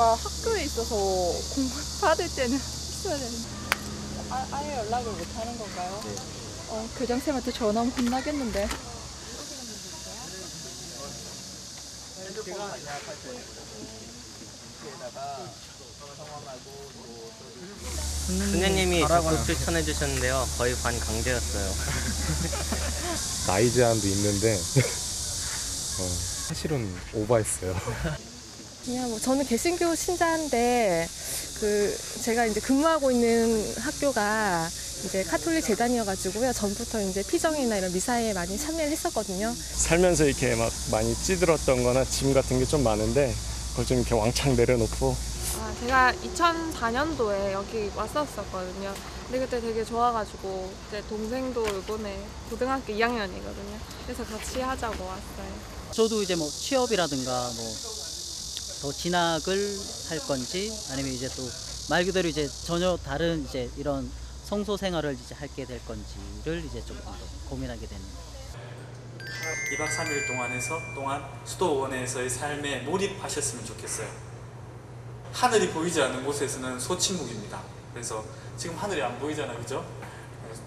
제가 학교에 있어서 공부 받을 때는 있어야 되는데 아, 아예 연락을 못 하는 건가요? 네. 어, 교장쌤한테 전화하면 혼나겠는데 핸드폰 반납하셔야 되거든요. 밑에다가 성함하고 뭐 선생님이 적극 추천해 주셨는데요. 거의 반 강제였어요. 나이 제한도 있는데 어, 사실은 오버했어요. 그냥 뭐 저는 개신교 신자인데 그 제가 이제 근무하고 있는 학교가 이제 카톨릭 재단이어가지고요. 전부터 이제 피정이나 이런 미사에 많이 참여를 했었거든요. 살면서 이렇게 막 많이 찌들었던 거나 짐 같은 게 좀 많은데 그걸 좀 이렇게 왕창 내려놓고 아, 제가 2004년도에 여기 왔었었거든요. 근데 그때 되게 좋아가지고 이제 동생도 이번에 고등학교 2학년이거든요. 그래서 같이 하자고 왔어요. 저도 이제 뭐 취업이라든가 뭐 더 진학을 할 건지 아니면 이제 또 말 그대로 이제 전혀 다른 이제 이런 성소 생활을 이제 하게 될 건지를 이제 조금 더 고민하게 되는 2박 3일 동안에서 동안 수도원에서의 삶에 몰입하셨으면 좋겠어요. 하늘이 보이지 않는 곳에서는 소침묵입니다. 그래서 지금 하늘이 안 보이잖아, 그죠?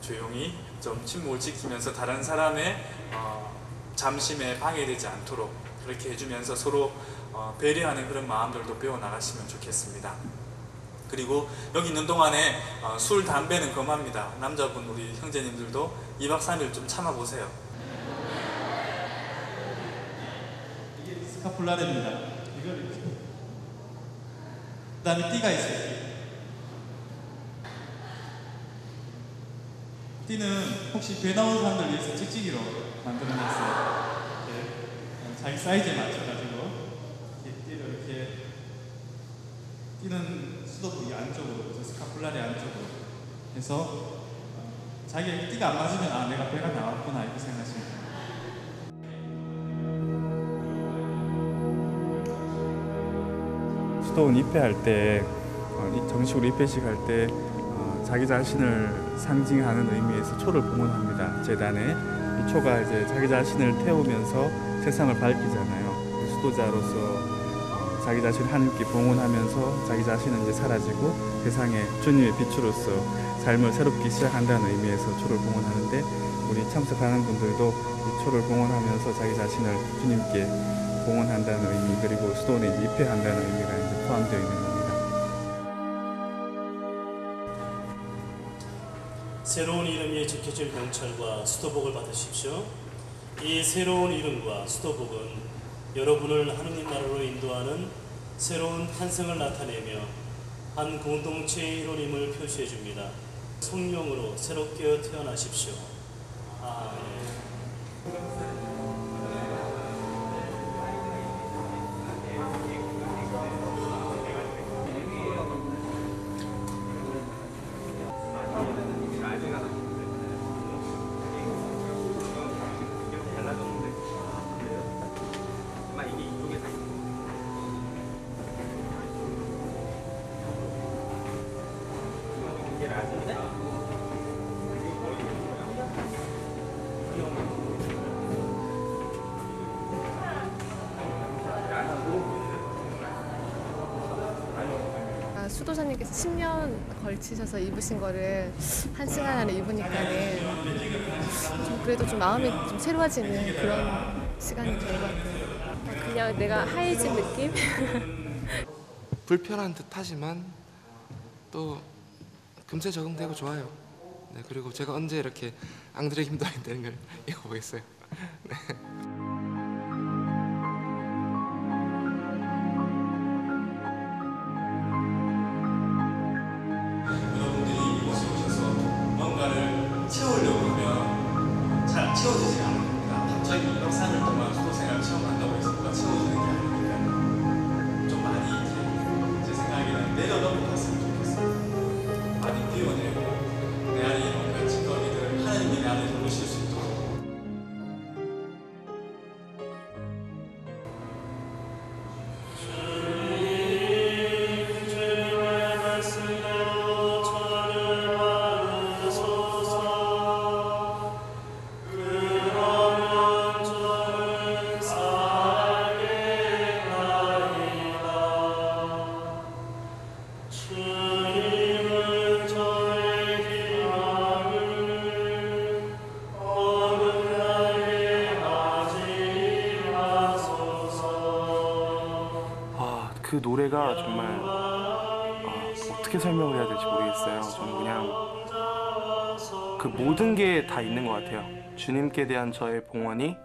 조용히 좀 침묵을 지키면서 다른 사람의 어, 잠심에 방해되지 않도록 그렇게 해주면서 서로 어, 배려하는 그런 마음들도 배워 나가시면 좋겠습니다. 그리고 여기 있는 동안에 어, 술, 담배는 금합니다. 남자분 우리 형제님들도 2박 3일 좀 참아보세요. 이게 스카폴라르입니다. 이걸 이렇게. 그 다음에 띠가 있어요. 띠. 띠는 혹시 배 나오는 사람들 위해서 찍찍이로 만들어놨어요. 어, 자기 사이즈에 맞춰가지고 이렇게 띠를 이렇게 띠는 수도부 이 안쪽으로, 저 스카폴라리 안쪽으로 해서 어, 자기 띠가 안 맞으면 아 내가 배가 나왔구나 이렇게 생각하시면 돼요. 수도원 입회할 때 어, 이- 정식으로 입회식 할때 어, 자기 자신을 상징하는 의미에서 초를 봉헌합니다. 재단에 이 초가 이제 자기 자신을 태우면서 세상을 밝히잖아요. 수도자로서 어, 자기 자신을 하나님께 봉헌하면서 자기 자신은 이제 사라지고 세상에 주님의 빛으로서 삶을 새롭게 시작한다는 의미에서 초를 봉헌하는데 우리 참석하는 분들도 이 초를 봉헌하면서 자기 자신을 주님께 봉헌한다는 의미 그리고 수도원에 입회한다는 의미가 이제 포함되어 있는 겁니다. 새로운 이름이 적혀진 명찰과 수도복을 받으십시오. 이 새로운 이름과 수도복은 여러분을 하느님 나라로 인도하는 새로운 탄생을 나타내며 한 공동체의 일원임을 표시해 줍니다. 성령으로 새롭게 태어나십시오. 아멘. 아, 수도사님께서 10년 걸치셔서 입으신 거를 한 시간 안에 입으니까는 좀 그래도 좀 마음이 좀 새로워지는 그런 시간이 된 것 같아요. 그냥 내가 하얘진 느낌? 불편한 듯 하지만 또 금세 적응되고 좋아요. 네 그리고 제가 언제 이렇게 앙드레 김다린 되는 걸 입어보겠어요. 네. 그 모든 게 다 있는 것 같아요. 주님께 대한 저의 봉헌이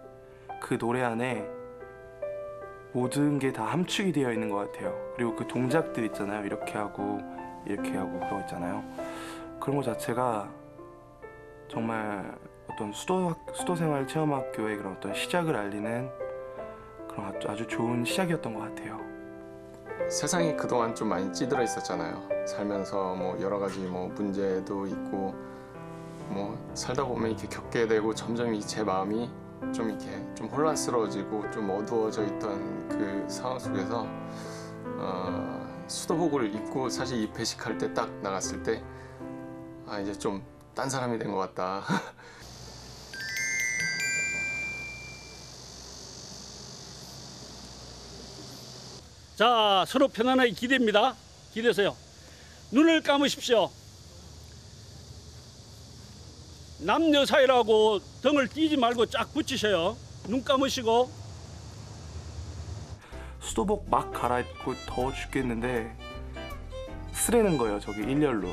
그 노래 안에 모든 게 다 함축이 되어 있는 것 같아요. 그리고 그 동작들 있잖아요. 이렇게 하고 이렇게 하고 그런 거 있잖아요. 그런 거 자체가 정말 어떤 수도 수도 생활 체험학교의 그런 어떤 시작을 알리는 그런 아주 좋은 시작이었던 것 같아요. 세상이 그동안 좀 많이 찌들어 있었잖아요. 살면서 뭐 여러 가지 뭐 문제도 있고 뭐 살다 보면 이렇게 겪게 되고 점점 이 제 마음이 좀 이렇게 좀 혼란스러워지고 좀 어두워져 있던 그 상황 속에서 어, 수도복을 입고 사실 이 배식할 때 딱 나갔을 때 아 이제 좀 딴 사람이 된 것 같다. 자, 서로 편안하게 기대입니다. 기대세요. 눈을 감으십시오. 남녀 사이라고 등을 띄지 말고 쫙 붙이셔요. 눈 감으시고 수도복 막 갈아입고 더워 죽겠는데 쓰레는 거예요. 저기 일렬로.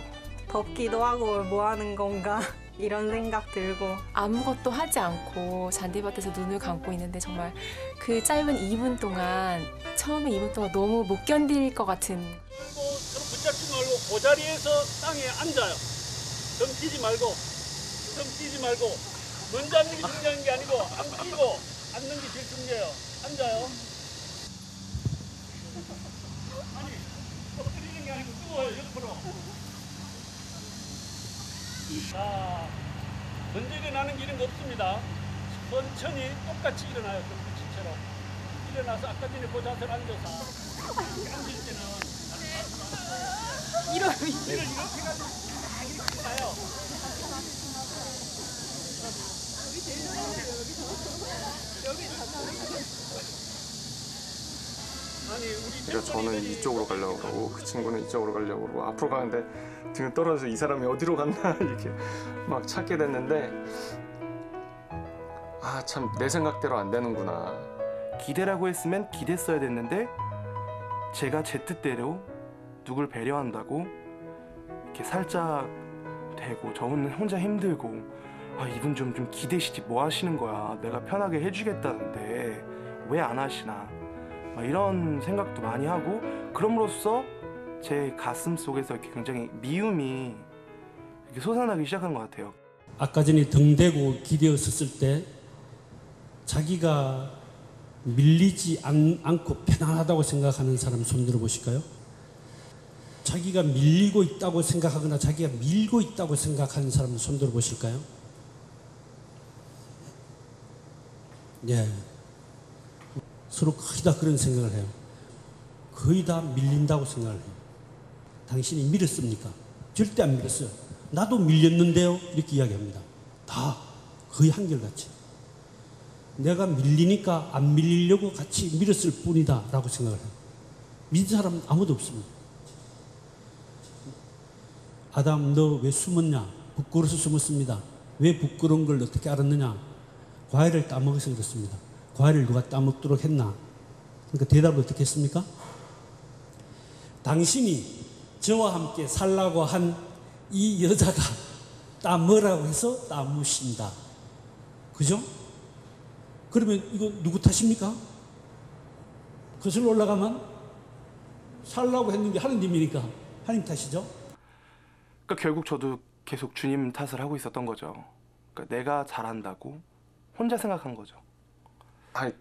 덥기도 하고 뭐 하는 건가 이런 생각 들고 아무것도 하지 않고 잔디밭에서 눈을 감고 있는데 정말 그 짧은 2분 동안 처음에 2분 동안 너무 못 견딜 것 같은 서로 붙잡지 말고 그 자리에서 땅에 앉아요. 등 뛰지 말고 등 뛰지 말고 먼저 앉는 게 중요한 게 아니고 안 뛰고 앉는 게 제일 중요해요. 앉아요. 아니 엎드리는 게 아니고 누워요 옆으로. 자 먼저 일어나는 게 이런 거 없습니다. 천천히 똑같이 일어나요. 좀 붙인 채로. 일어나서 아까 전에 그 자세로 앉아서 앉을 때는 이런 이렇게 가지고 딱 이렇게 가요. 그러니까 저는 이쪽으로 가려고 그러고 그 친구는 이쪽으로 가려고 그러고 앞으로 가는데 등을 떨어져서 이 사람이 어디로 갔나 이렇게 막 찾게 됐는데 아 참 내 생각대로 안 되는구나. 기대라고 했으면 기댔어야 됐는데 제가 제 뜻대로 누굴 배려한다고 이렇게 살짝 되고 저 혼자 힘들고 아 이분 좀 좀 기대시지 뭐 하시는 거야 내가 편하게 해주겠다는데 왜 안 하시나 막 이런 생각도 많이 하고 그럼으로써 제 가슴 속에서 이렇게 굉장히 미움이 이렇게 솟아나기 시작한 것 같아요. 아까 전에 등대고 기대었었을 때 자기가 밀리지 않, 않고 편안하다고 생각하는 사람 손 들어 보실까요? 자기가 밀리고 있다고 생각하거나 자기가 밀고 있다고 생각하는 사람 손 들어 보실까요? 예. 서로 거의 다 그런 생각을 해요. 거의 다 밀린다고 생각을 해요. 당신이 밀었습니까? 절대 안 밀었어요. 나도 밀렸는데요. 이렇게 이야기합니다. 다 거의 한결같이. 내가 밀리니까 안 밀리려고 같이 밀었을 뿐이다. 라고 생각을 해요. 믿는 사람은 아무도 없습니다. 아담, 너 왜 숨었냐? 부끄러워서 숨었습니다. 왜 부끄러운 걸 어떻게 알았느냐? 과일을 따먹어서 그렇습니다. 과일을 누가 따먹도록 했나? 그러니까 대답을 어떻게 했습니까? 당신이 저와 함께 살라고 한 이 여자가 따먹으라고 해서 따무신다. 그죠? 그러면 이거 누구 탓입니까? 거슬러 올라가면 살라고 했는 게 하느님이니까 하나님 탓이죠. 그러니까 결국 저도 계속 주님 탓을 하고 있었던 거죠. 그러니까 내가 잘한다고 혼자 생각한 거죠. 아,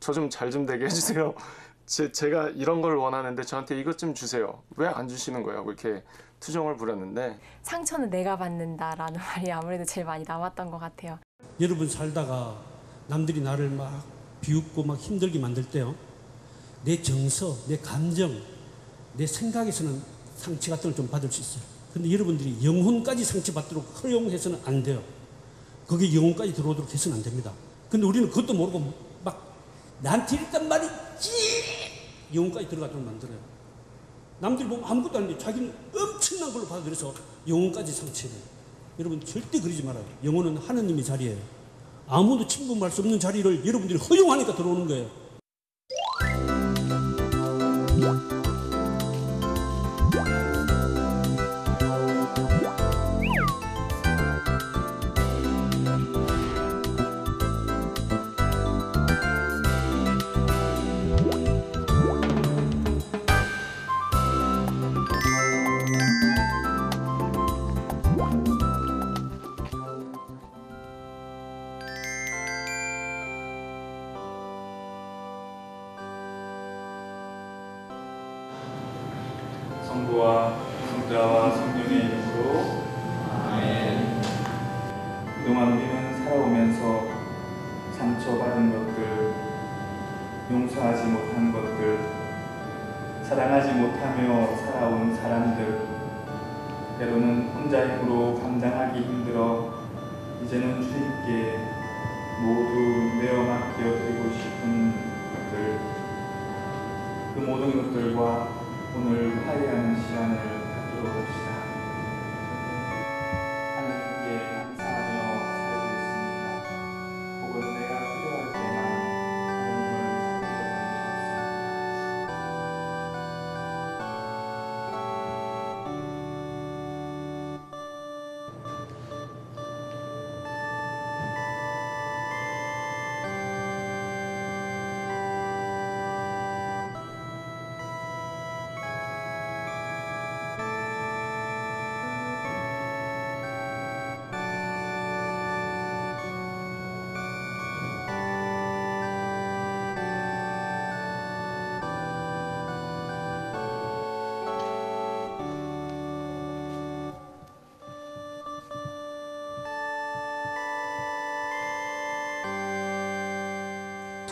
저좀 잘 좀 되게 해주세요. 제, 제가 이런 걸 원하는데 저한테 이것 좀 주세요. 왜 안 주시는 거예요? 이렇게 투정을 부렸는데 상처는 내가 받는다라는 말이 아무래도 제일 많이 남았던 것 같아요. 여러분 살다가 남들이 나를 막 비웃고 막 힘들게 만들 때요. 내 정서, 내 감정, 내 생각에서는 상처 같은 걸 좀 받을 수 있어요. 근데 여러분들이 영혼까지 상처 받도록 허용해서는 안 돼요. 거기에 영혼까지 들어오도록 해서는 안 됩니다. 근데 우리는 그것도 모르고 막 나한테 일단 말이지 영혼까지 들어가도록 만들어요. 남들이 보면 아무것도 아닌데 자기는 엄청난 걸로 받아들여서 영혼까지 상처를. 여러분 절대 그러지 말아요. 영혼은 하느님의 자리예요. 아무도 침범할 수 없는 자리를 여러분들이 허용하니까 들어오는 거예요.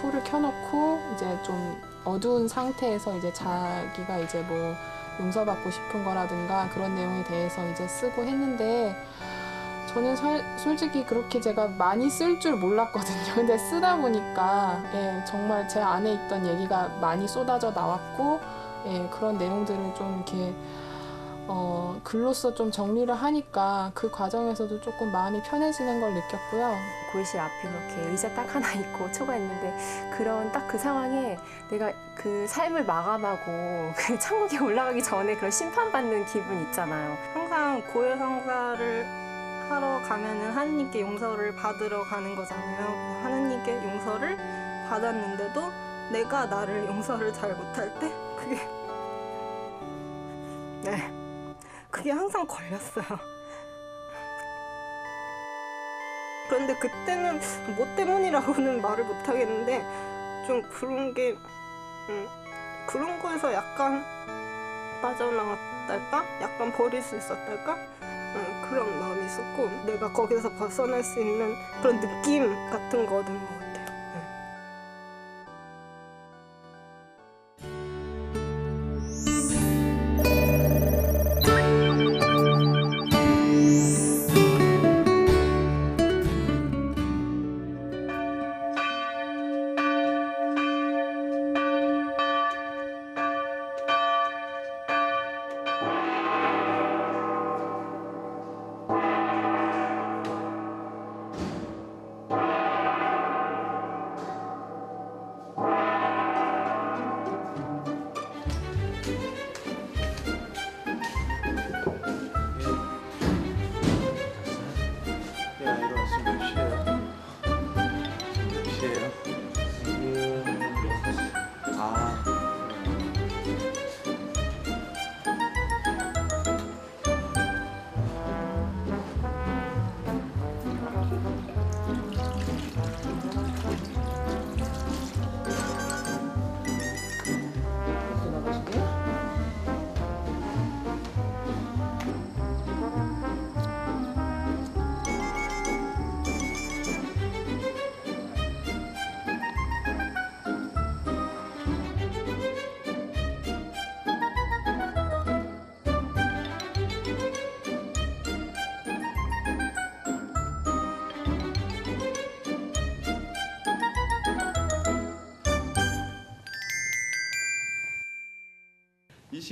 소를 켜놓고 이제 좀 어두운 상태에서 이제 자기가 이제 뭐 용서받고 싶은 거라든가 그런 내용에 대해서 이제 쓰고 했는데 저는 설- 솔직히 그렇게 제가 많이 쓸 줄 몰랐거든요. 근데 쓰다 보니까 예, 정말 제 안에 있던 얘기가 많이 쏟아져 나왔고 예, 그런 내용들을 좀 이렇게 어, 글로써 좀 정리를 하니까 그 과정에서도 조금 마음이 편해지는 걸 느꼈고요. 고의실 앞에 그렇게 의자 딱 하나 있고 초가 있는데 그런 딱 그 상황에 내가 그 삶을 마감하고 그 천국에 올라가기 전에 그런 심판받는 기분 있잖아요. 항상 고해 성사를 하러 가면은 하느님께 용서를 받으러 가는 거잖아요. 하느님께 용서를 받았는데도 내가 나를 용서를 잘 못할 때 그게 네 그게 항상 걸렸어요. 그런데 그때는 뭐 때문이라고는 말을 못 하겠는데 좀 그런 게 음, 그런 거에서 약간 빠져나갔달까? 약간 버릴 수 있었달까? 음, 그런 마음이 있었고 내가 거기서 벗어날 수 있는 그런 느낌 같은 거 얻은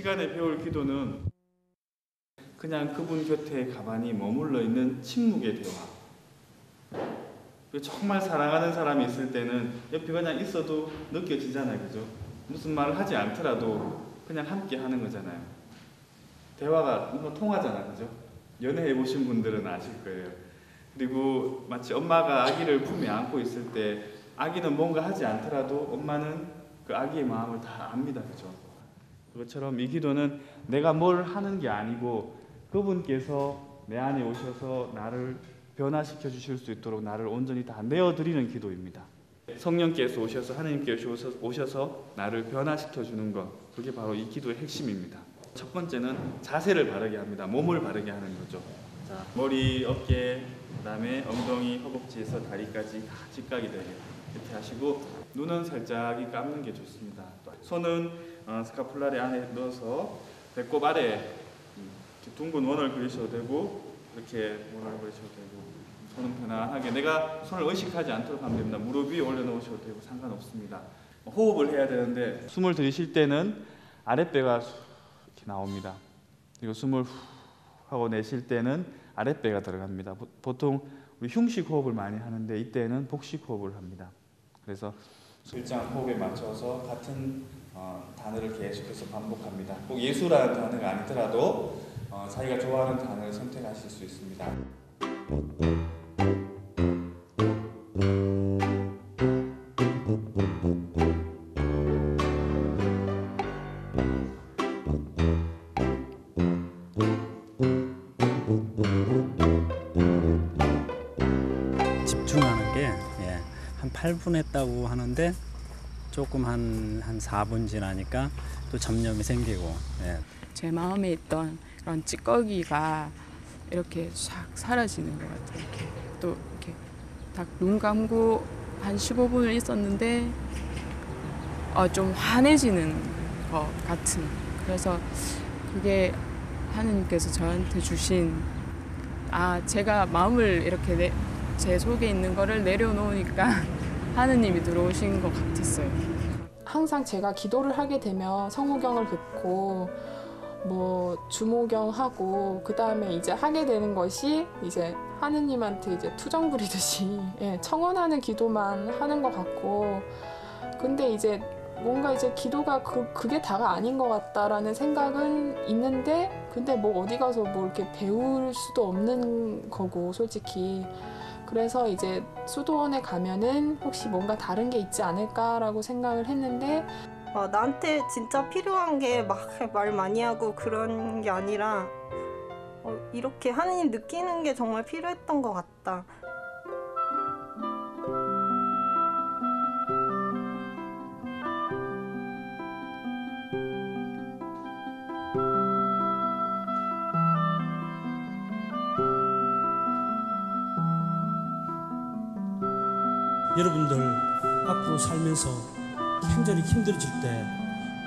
시간에 배울 기도는 그냥 그분 곁에 가만히 머물러 있는 침묵의 대화. 그 정말 사랑하는 사람이 있을 때는 옆에 그냥 있어도 느껴지잖아요, 그죠? 무슨 말을 하지 않더라도 그냥 함께 하는 거잖아요. 대화가 뭔가 통하잖아, 그죠? 연애해 보신 분들은 아실 거예요. 그리고 마치 엄마가 아기를 품에 안고 있을 때 아기는 뭔가 하지 않더라도 엄마는 그 아기의 마음을 다 압니다, 그죠? 그것처럼 이 기도는 내가 뭘 하는 게 아니고 그분께서 내 안에 오셔서 나를 변화시켜 주실 수 있도록 나를 온전히 다 내어 드리는 기도입니다. 성령께서 오셔서 하나님께서 오셔서, 나를 변화시켜 주는 것 그게 바로 이 기도의 핵심입니다. 첫 번째는 자세를 바르게 합니다. 몸을 바르게 하는 거죠. 자, 머리, 어깨, 그다음에 엉덩이, 허벅지에서 다리까지 다 직각이 되게 이렇게 하시고 눈은 살짝 감는 게 좋습니다. 또 손은 어, 스카폴라리 안에 넣어서 배꼽 아래 음, 둥근 원을 그리셔도 되고 이렇게 원을 그리셔도 되고 손은 편안하게 내가 손을 의식하지 않도록 하면 됩니다. 무릎 위에 올려놓으셔도 되고 상관없습니다. 호흡을 해야 되는데 숨을 들이쉴 때는 아랫배가 이렇게 나옵니다. 그리고 숨을 후 하고 내쉴 때는 아랫배가 들어갑니다. 보- 보통 우리 흉식 호흡을 많이 하는데 이때는 복식 호흡을 합니다. 그래서 일정 호흡에 맞춰서 같은 어, 단어를 계속해서 반복합니다. 꼭 예수라는 단어가 아니더라도 어, 자기가 좋아하는 단어를 선택하실 수 있습니다. 집중하는 게 예, 한 8분 했다고 하는데 조금 한, 한 4분 지나니까 또 잡념이 생기고 예. 제 마음에 있던 그런 찌꺼기가 이렇게 싹 사라지는 것 같아요. 이렇게 또 이렇게 딱 눈 감고 한 15분을 있었는데 어, 좀 환해지는 것 같은. 그래서 그게 하느님께서 저한테 주신 아 제가 마음을 이렇게 내, 제 속에 있는 거를 내려놓으니까 하느님이 들어오신 것 같았어요. 항상 제가 기도를 하게 되면 성우경을 듣고 뭐 주모경 하고 그 다음에 이제 하게 되는 것이 이제 하느님한테 이제 투정 부리듯이 예, 청원하는 기도만 하는 것 같고 근데 이제 뭔가 이제 기도가 그, 그게 다가 아닌 것 같다라는 생각은 있는데 근데 뭐 어디 가서 뭐 이렇게 배울 수도 없는 거고 솔직히 그래서 이제 수도원에 가면은 혹시 뭔가 다른 게 있지 않을까라고 생각을 했는데 어, 나한테 진짜 필요한 게 막 말 많이 하고 그런 게 아니라 어, 이렇게 하느님 느끼는 게 정말 필요했던 것 같다. 여러분들 앞으로 살면서 굉장히 힘들어질 때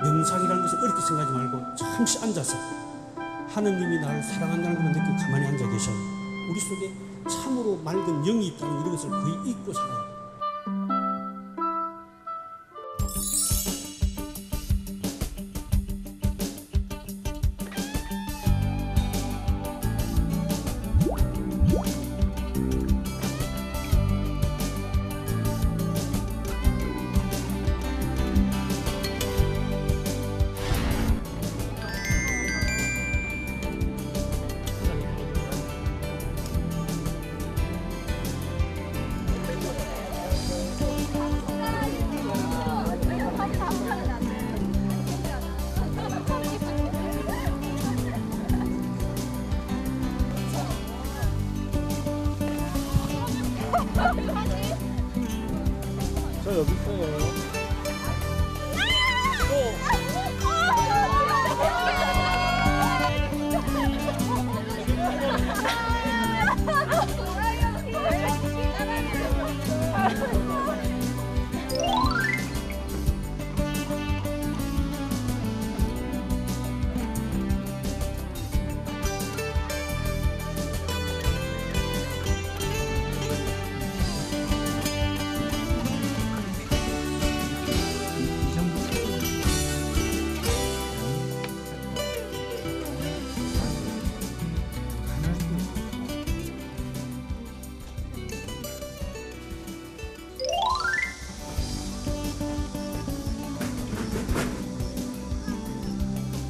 명상이라는 것을 어렵게 생각하지 말고 잠시 앉아서 하느님이 나를 사랑한다는 것만 느끼고 가만히 앉아 계셔 우리 속에 참으로 맑은 영이 있다는 이런 것을 거의 잊고 살아요.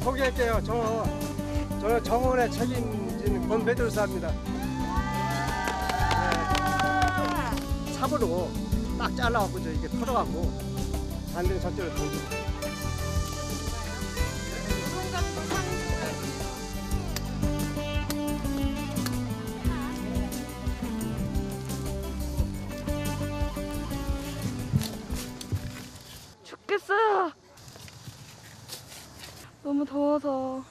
소개할게요. 저, 저 정원에 책임진 권배들사입니다. 네. 삽으로 딱 잘라갖고 저 이게 털어갖고 반대로 저쪽으로. 죽겠 너무 더워서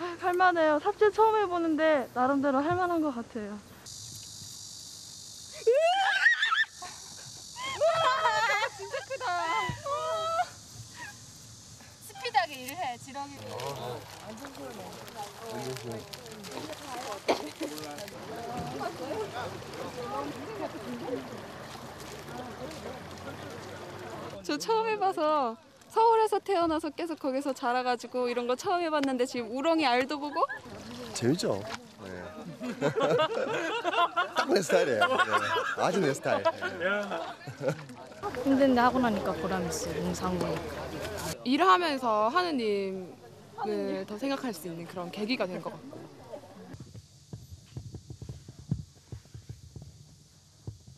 아, 갈만해요. 삽질 처음 해보는데 나름대로 할만한 것 같아요. 진짜 크다. 스피드하게 일을 해, 지렁이. 저 처음 해봐서 서울에서 태어나서 계속 거기서 자라가지고 이런 거 처음 해봤는데 지금 우렁이 알도 보고 재밌죠? 네. 딱내 스타일이에요. 네. 아주 내 스타일. 네. 힘든데 하고 나니까 보람 있어요. 농상 보니까. 일하면서 하느님을 더 생각할 수 있는 그런 계기가 된 것 같고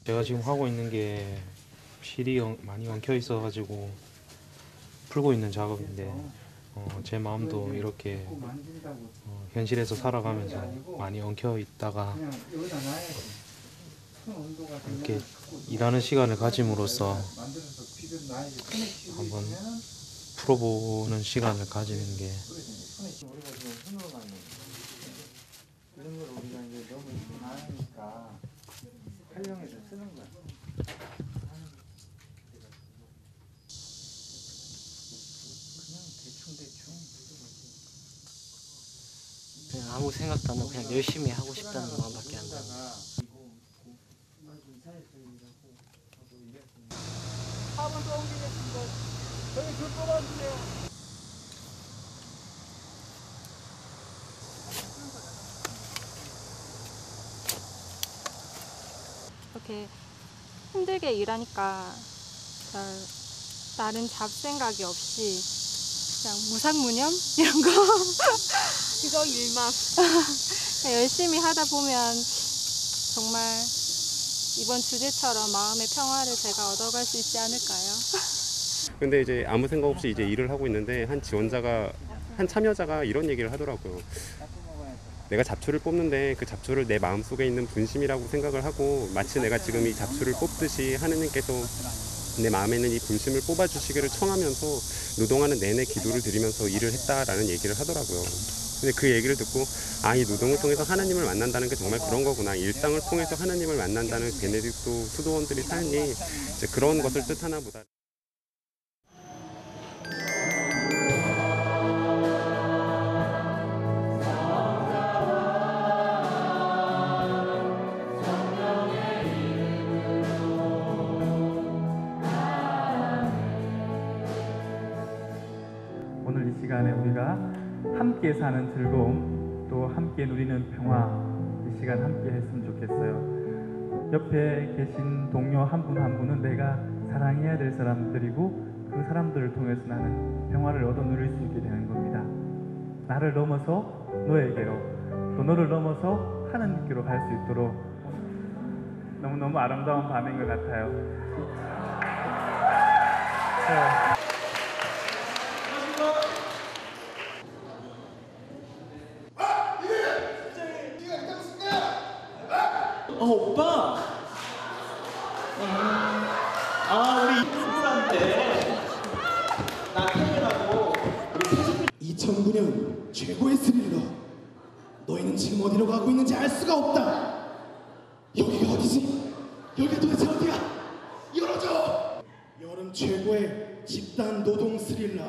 제가 지금 하고 있는 게 실이 엉- 많이 엉켜 있어가지고 풀고 있는 작업인데 어, 제 마음도 이렇게 어, 현실에서 살아가면서 많이 엉켜 있다가 이렇게 일하는 시간을 가짐으로써 한번 풀어보는 시간을 가지는 게 많으니까 활용해서 쓰는 거야. 그냥 대충 대충. 아무 생각도 안 하고 그냥 열심히 하고 싶다는 마음밖에 안 들어요. 4번 더 옮기겠습니다. 저희 줄 뽑아주세요. 이렇게 힘들게 일하니까 별 다른 잡생각이 없이 그냥 무상무념 이런 거 이거 일만 열심히 하다 보면 정말 이번 주제처럼 마음의 평화를 제가 얻어갈 수 있지 않을까요? 근데 이제 아무 생각 없이 이제 일을 하고 있는데 한 지원자가 한 참여자가 이런 얘기를 하더라고요. 내가 잡초를 뽑는데 그 잡초를 내 마음속에 있는 분심이라고 생각을 하고 마치 내가 지금 이 잡초를 뽑듯이 하느님께서 내 마음에 있는 이 분심을 뽑아주시기를 청하면서 노동하는 내내 기도를 드리면서 일을 했다라는 얘기를 하더라고요. 근데 그 얘기를 듣고 아 이 노동을 통해서 하나님을 만난다는 게 정말 그런 거구나 일상을 통해서 하나님을 만난다는 베네딕토 수도원들이 삶이 이제 그런 것을 뜻하나 보다. 함께 사는 즐거움 또 함께 누리는 평화 이 시간 함께 했으면 좋겠어요. 옆에 계신 동료 한분한 분은 내가 사랑해야 될 사람들이고 그 사람들을 통해서 나는 평화를 얻어 누릴 수 있게 되는 겁니다. 나를 넘어서 너에게로 또 너를 넘어서 하나님께로 갈 수 있도록 너무너무 아름다운 밤인 것 같아요. 네. 어 오빠 아 우리 친구한테 나 태어나고 2009년 최고의 스릴러. 너희는 지금 어디로 가고 있는지 알 수가 없다. 여기가 어디지? 여기가 도대체 어디야? 열어줘. 여름 최고의 집단 노동 스릴러.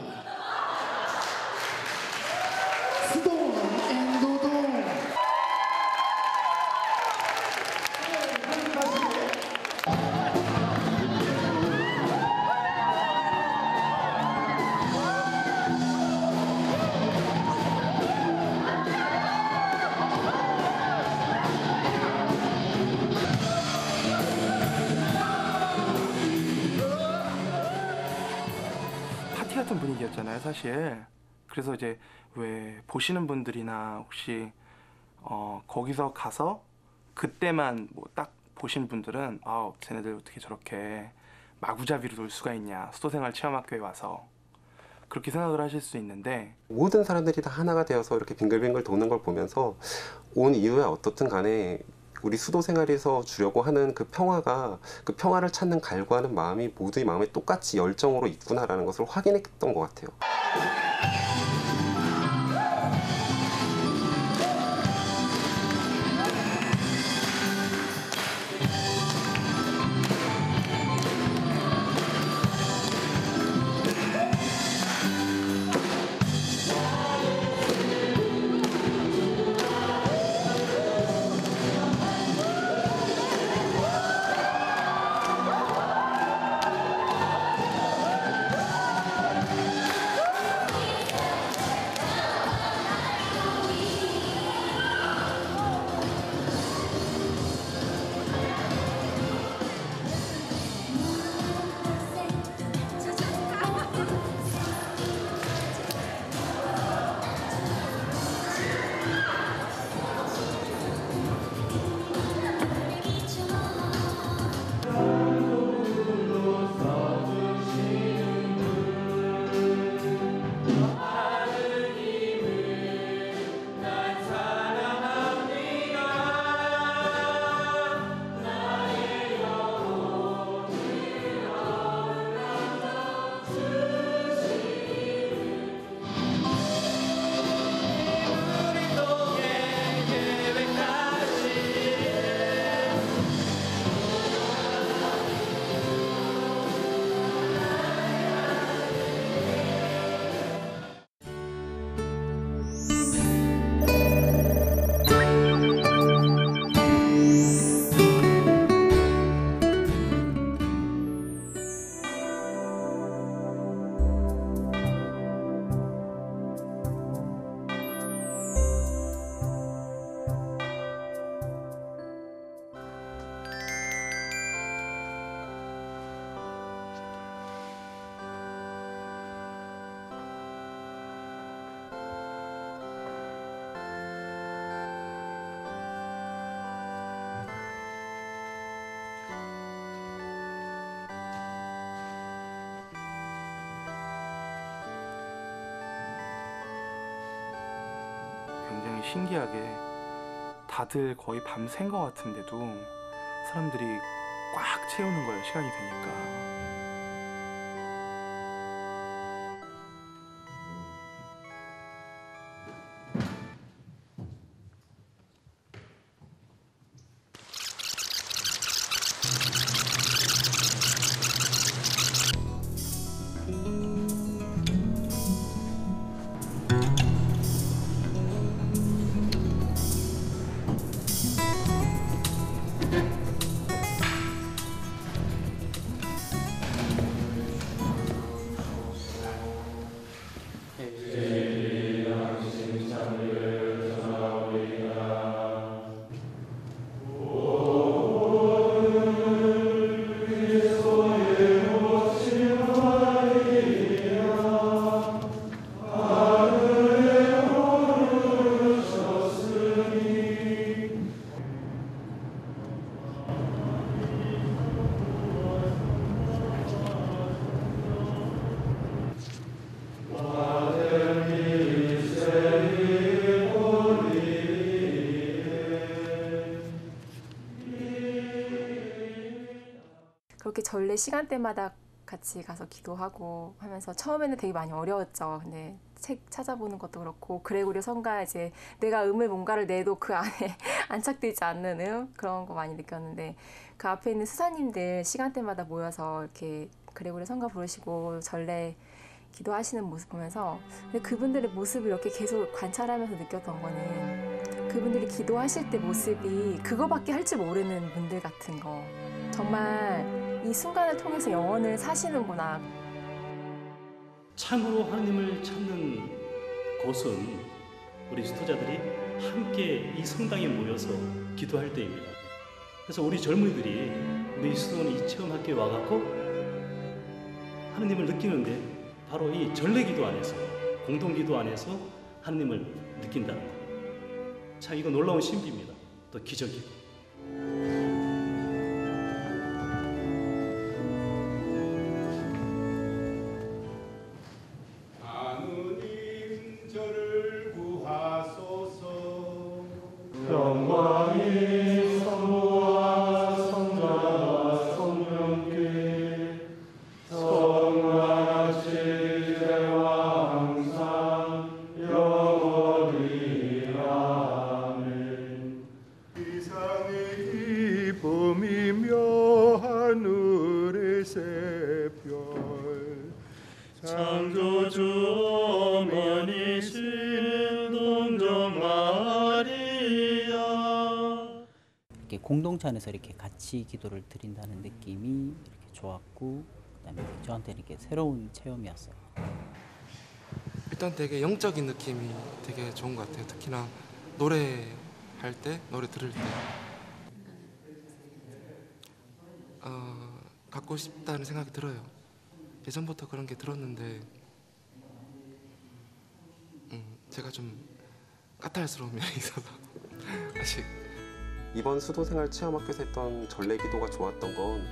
분위기였잖아요, 사실. 그래서 이제 왜 보시는 분들이나 혹시 어, 거기서 가서 그때만 뭐 딱 보신 분들은 아, 쟤네들 어떻게 저렇게 마구잡이로 놀 수가 있냐. 수도생활 체험학교에 와서 그렇게 생각을 하실 수 있는데 모든 사람들이 다 하나가 되어서 이렇게 빙글빙글 도는 걸 보면서 온 이유야 어떻든 간에 우리 수도 생활에서 주려고 하는 그 평화가 그 평화를 찾는 갈구하는 마음이 모두의 마음에 똑같이 열정으로 있구나라는 것을 확인했던 것 같아요. 신기하게 다들 거의 밤샌 것 같은데도 사람들이 꽉 채우는 거예요 시간이 되니까 전례 시간대마다 같이 가서 기도하고 하면서 처음에는 되게 많이 어려웠죠. 근데 책 찾아보는 것도 그렇고 그레고리 성가 이제 내가 음을 뭔가를 내도 그 안에 안착되지 않는 음 그런 거 많이 느꼈는데 그 앞에 있는 수사님들 시간대마다 모여서 이렇게 그레고리 성가 부르시고 전례 기도하시는 모습 보면서 근데 그분들의 모습을 이렇게 계속 관찰하면서 느꼈던 거는 그분들이 기도하실 때 모습이 그거밖에 할 줄 모르는 분들 같은 거 정말 이 순간을 통해서 영혼을 사시는구나 참으로 하나님을 찾는 곳은 우리 수도자들이 함께 이 성당에 모여서 기도할 때입니다. 그래서 우리 젊은이들이 우리 수도원 이 체험 학교에 와갖고 하나님을 느끼는데 바로 이 전례기도 안에서 공동기도 안에서 하나님을 느낀다는 것. 참 이거 놀라운 신비입니다. 또 기적이고. 같이 기도를 드린다는 느낌이 이렇게 좋았고 그다음에 저한테는 이렇게 새로운 체험이었어요. 일단 되게 영적인 느낌이 되게 좋은 것 같아요. 특히나 노래 할 때, 노래 들을 때. 어, 갖고 싶다는 생각이 들어요. 예전부터 그런 게 들었는데, 음, 제가 좀 까탈스러운 면이 있어서 아직 이번 수도생활 체험학교에서 했던 전례 기도가 좋았던 건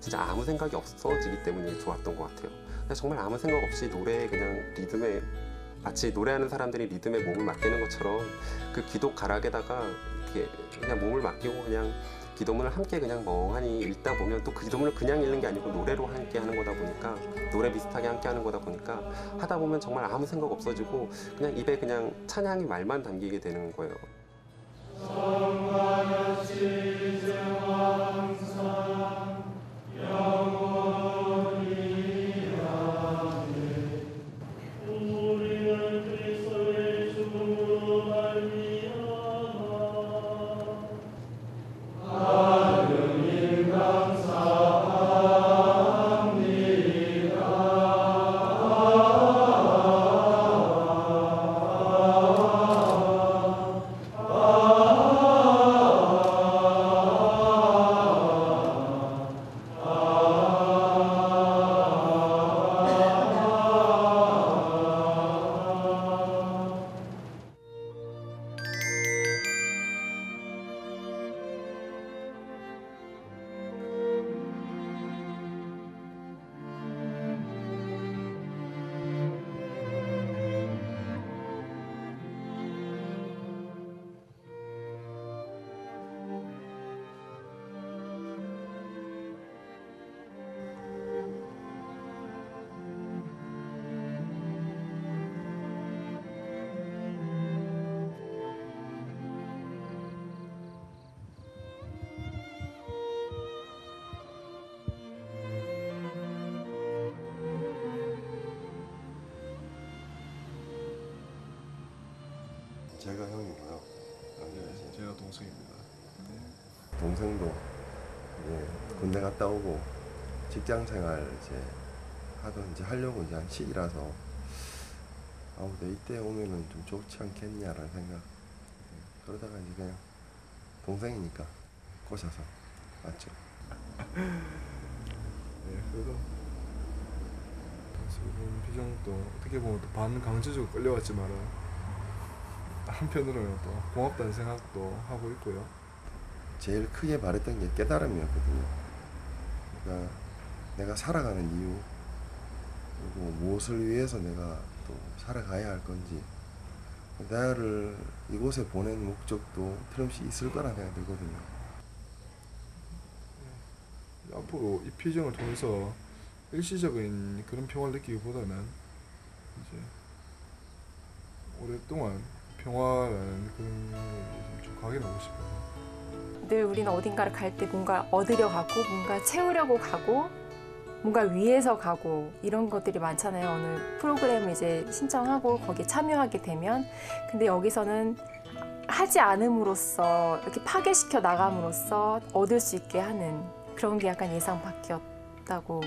진짜 아무 생각이 없어지기 때문에 좋았던 것 같아요. 정말 아무 생각 없이 노래에 그냥 리듬에 마치 노래하는 사람들이 리듬에 몸을 맡기는 것처럼 그 기도 가락에다가 이렇게 그냥 몸을 맡기고 그냥 기도문을 함께 그냥 멍하니 읽다 보면 또 그 기도문을 그냥 읽는 게 아니고 노래로 함께 하는 거다 보니까 노래 비슷하게 함께 하는 거다 보니까 하다 보면 정말 아무 생각 없어지고 그냥 입에 그냥 찬양의 말만 담기게 되는 거예요. 제가 형이고요. 네, 제가 동생입니다. 동생도 이제 군대 갔다 오고 직장 생활 이제 하던 이제 하려고 이제 한 시기라서 아우 내 이때 오면은 좀 좋지 않겠냐라는 생각. 네, 그러다가 이제 그냥 동생이니까 꼬셔서 맞죠. 네, 그래도 지금 비정도 어떻게 보면 또 반강제적으로 끌려왔지만은 한편으로는 또 고맙다는 생각도 하고 있고요. 제일 크게 바랬던 게 깨달음이었거든요. 그러니까 내가 살아가는 이유 그리고 무엇을 위해서 내가 또 살아가야 할 건지 나를 이곳에 보낸 목적도 틀림없이 있을 거라 생각이 들거든요. 앞으로 이 피정을 통해서 일시적인 그런 평화를 느끼기보다는 이제 오랫동안 평화라는 그런 걸좀 각인하고 싶어요. 늘 우리는 어딘가를 갈 때 뭔가 얻으려 가고 뭔가 채우려고 가고 뭔가 위해서 가고 이런 것들이 많잖아요. 어느 프로그램을 이제 신청하고 거기에 참여하게 되면 근데 여기서는 하지 않음으로써 이렇게 파괴시켜 나감으로써 얻을 수 있게 하는 그런 게 약간 예상 밖이었다고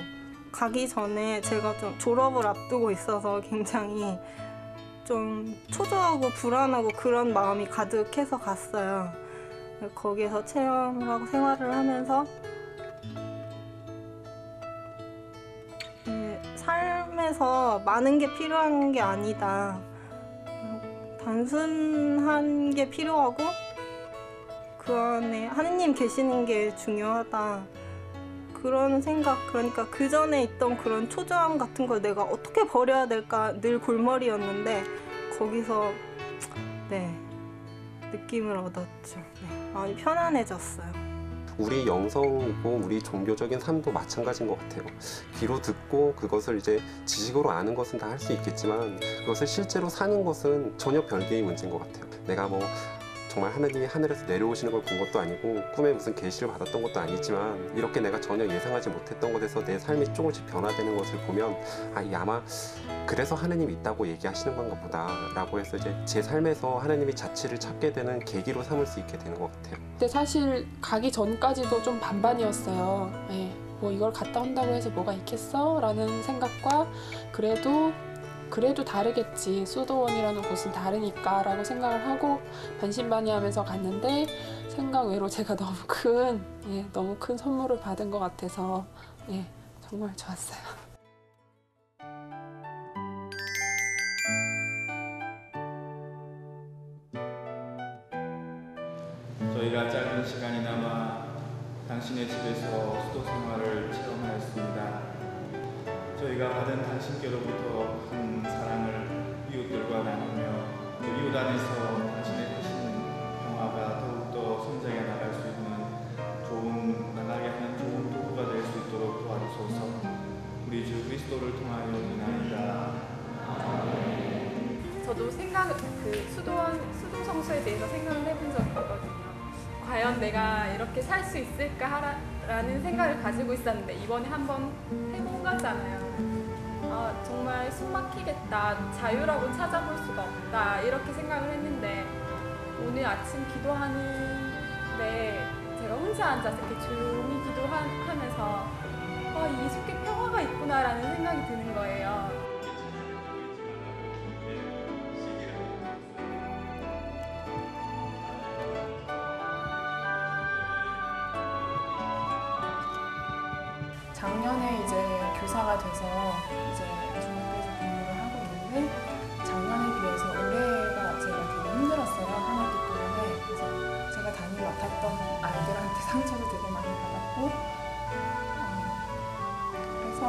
가기 전에 제가 좀 졸업을 앞두고 있어서 굉장히 좀 초조하고 불안하고 그런 마음이 가득해서 갔어요. 거기에서 체험을 하고 생활을 하면서 네, 삶에서 많은 게 필요한 게 아니다. 단순한 게 필요하고 그 안에 하느님 계시는 게 중요하다. 그런 생각, 그러니까 그 전에 있던 그런 초조함 같은 걸 내가 어떻게 버려야 될까 늘 골머리였는데 거기서 네 느낌을 얻었죠. 네, 많이 편안해졌어요. 우리 영성이고 우리 종교적인 삶도 마찬가지인 것 같아요. 귀로 듣고 그것을 이제 지식으로 아는 것은 다 할 수 있겠지만 그것을 실제로 사는 것은 전혀 별개의 문제인 것 같아요. 내가 뭐 정말 하느님이 하늘에서 내려오시는 걸 본 것도 아니고 꿈에 무슨 계시를 받았던 것도 아니지만 이렇게 내가 전혀 예상하지 못했던 것에서 내 삶이 조금씩 변화되는 것을 보면 아, 이 아마 그래서 하느님이 있다고 얘기하시는 건가 보다라고 해서 이제 제 삶에서 하느님이 자취를 찾게 되는 계기로 삼을 수 있게 되는 것 같아요. 근데 사실 가기 전까지도 좀 반반이었어요. 예, 뭐 이걸 갔다 온다고 해서 뭐가 있겠어? 라는 생각과 그래도 그래도 다르겠지. 수도원이라는 곳은 다르니까 라고 생각을 하고 반신반의하면서 갔는데 생각 외로 제가 너무 큰, 예, 너무 큰 선물을 받은 것 같아서 예, 정말 좋았어요. 저희가 짧은 시간이나마 당신의 집에서 수도 생활을 체험하였습니다. 저희가 받은 당신께로부터 큰 사랑을 이웃들과 나누며 또 이웃 안에서 당신의 되신 평화가 더욱더 성장해 나갈 수 있는 좋은 나가게 하는 좋은 도구가 될 수 있도록 도와주소서. 우리 주 그리스도를 통하여 이나이다. 저도 생각 그 수도원 수도 성수에 대해서 생각을 해본 적이. 과연 내가 이렇게 살 수 있을까 라는 생각을 가지고 있었는데 이번에 한번 해본 거잖아요. 아, 정말 숨 막히겠다. 자유라고 찾아볼 수가 없다. 이렇게 생각을 했는데 오늘 아침 기도하는데 제가 혼자 앉아서 이렇게 조용히 기도하면서 아, 이 속에 평화가 있구나라는 생각이 드는 거예요. 교사가 돼서 이제 중학교에서 공부를 하고 있는데 작년에 비해서 올해가 제가 되게 힘들었어요 한 학기 동안에 그래서 제가 담임 맡았던 아이들한테 상처를 되게 많이 받았고 어, 그래서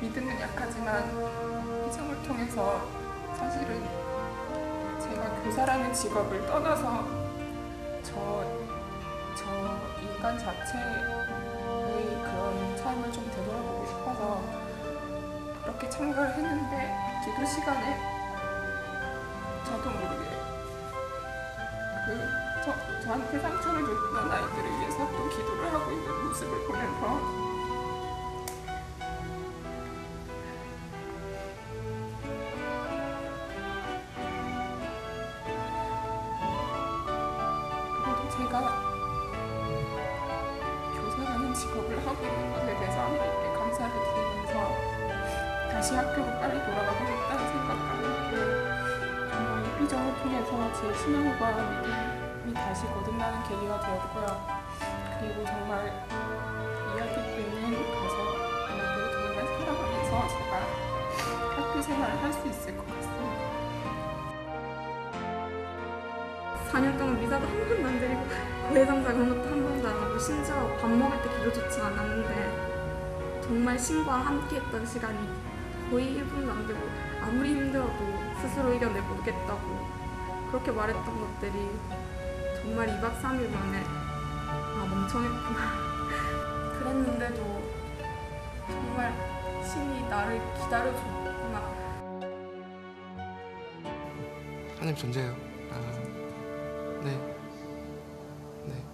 믿음은 약하지만 희생을 통해서 사실은 교사라는 직업을 떠나서 저, 저 인간 자체의 그런 삶을 좀 되돌아보고 싶어서 그렇게 참가를 했는데 기도 시간에 저도 모르게 그 저, 저한테 상처를 줬던 아이들을 위해서 또 기도를 하고 있는 모습을 보면서 그렇게 말했던 것들이 정말 2박 3일 만에 아 멍청했구나 그랬는데도 정말 신이 나를 기다려줬구나 하나님 존재해요. 아, 네. 네.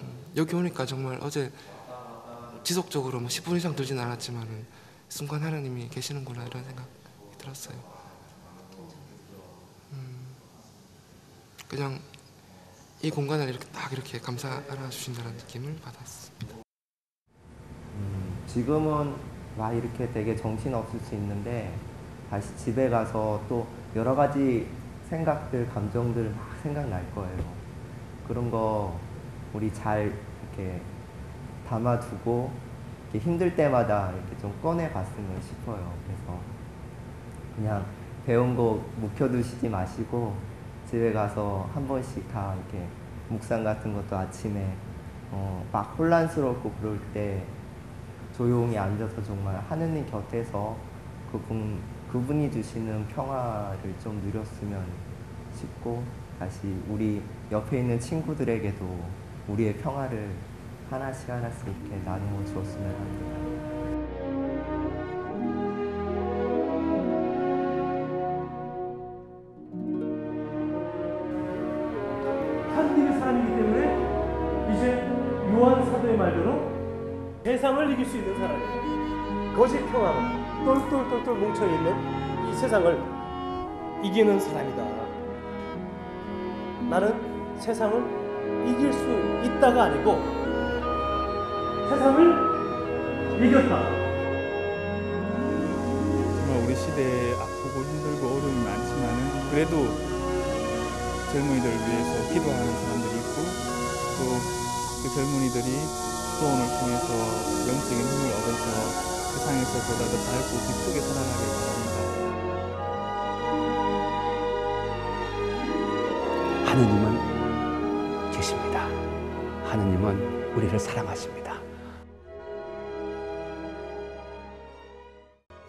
음, 여기 오니까 정말 어제 지속적으로 뭐 10분 이상 들진 않았지만은 순간 하나님이 계시는구나 이런 생각이 들었어요. 음, 그냥 이 공간을 이렇게 딱 이렇게 감사 알아주신다는 느낌을 받았습니다. 음, 지금은 막 이렇게 되게 정신 없을 수 있는데 다시 집에 가서 또 여러 가지 생각들, 감정들 막 생각날 거예요. 그런 거 우리 잘 이렇게 담아두고 이렇게 힘들 때마다 이렇게 좀 꺼내 봤으면 싶어요. 그래서 그냥 배운 거 묵혀두시지 마시고 집에 가서 한 번씩 다 이렇게 묵상 같은 것도 아침에 어, 막 혼란스럽고 그럴 때 조용히 앉아서 정말 하느님 곁에서 그분 그분이 주시는 평화를 좀 누렸으면 싶고 다시 우리 옆에 있는 친구들에게도 우리의 평화를 하나씩 하나씩 이렇게 나누어 주었으면 합니다. 세상을 이기는 사람이다. 나는 세상을 이길 수 있다가 아니고 세상을 이겼다. 우리 시대에 아프고 힘들고 어려움이 많지만은 그래도 젊은이들을 위해서 기도하는 사람들이 있고 또 그 젊은이들이 수도원을 통해서 영적인 힘을 얻어서 세상에서 보다 더 밝고 기쁘게 살아가길 바랍니다. 하느님은 계십니다. 하느님은 우리를 사랑하십니다.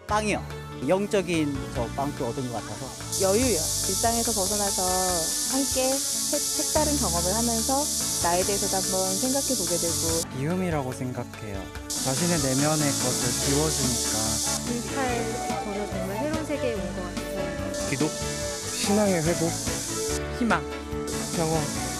빵이요. 영적인 저 빵도 얻은 것 같아서 여유요. 일상에서 벗어나서 함께 색, 색다른 경험을 하면서 나에 대해서도 한번 생각해 보게 되고 비움이라고 생각해요. 자신의 내면의 것을 비워주니까 불탈 저는 정말 새로운 세계에 온 것 같아요. 기도, 신앙의 회복, 희망. 평화, 평화.